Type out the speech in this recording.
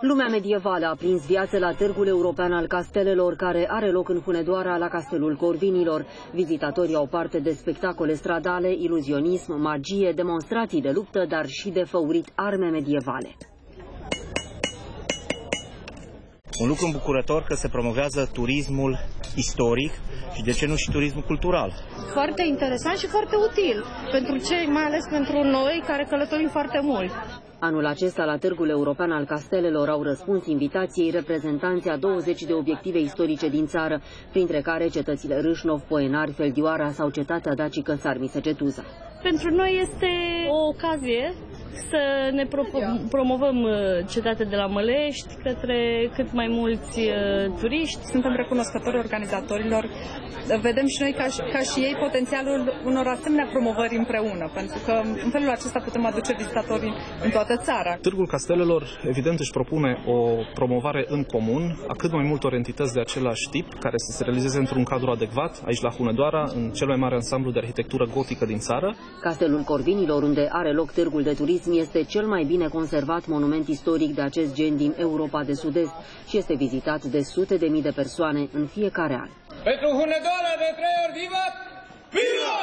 Lumea medievală a prins viață la Târgul European al Castelelor, care are loc în Hunedoara la Castelul Corvinilor. Vizitatorii au parte de spectacole stradale, iluzionism, magie, demonstrații de luptă, dar și de făurit arme medievale. Un lucru îmbucurător că se promovează turismul istoric și de ce nu și turismul cultural. Foarte interesant și foarte util pentru cei, mai ales pentru noi care călătorim foarte mult. Anul acesta, la Târgul European al Castelelor, au răspuns invitației reprezentanții a 20 de obiective istorice din țară, printre care cetățile Râșnov, Poenari, Feldioara sau cetatea dacică Sarmisegetuza. Pentru noi este o ocazie să ne pro promovăm uh, cetatea de la Mălești către cât mai mulți uh, turiști. Suntem recunoscători organizatorilor. Vedem și noi ca și, ca și ei potențialul unor asemenea promovări împreună, pentru că în felul acesta putem aduce vizitatorii în toată țara. Târgul Castelelor, evident, își propune o promovare în comun a cât mai multor entități de același tip, care să se realizeze într-un cadru adecvat, aici la Hunedoara, în cel mai mare ansamblu de arhitectură gotică din țară. Castelul Corvinilor, unde are loc târgul de turism, este cel mai bine conservat monument istoric de acest gen din Europa de Sud-Est și este vizitat de sute de mii de persoane în fiecare an. Pentru Hunedoara de trei ori vivat! Vivat! Vivat! Vivat!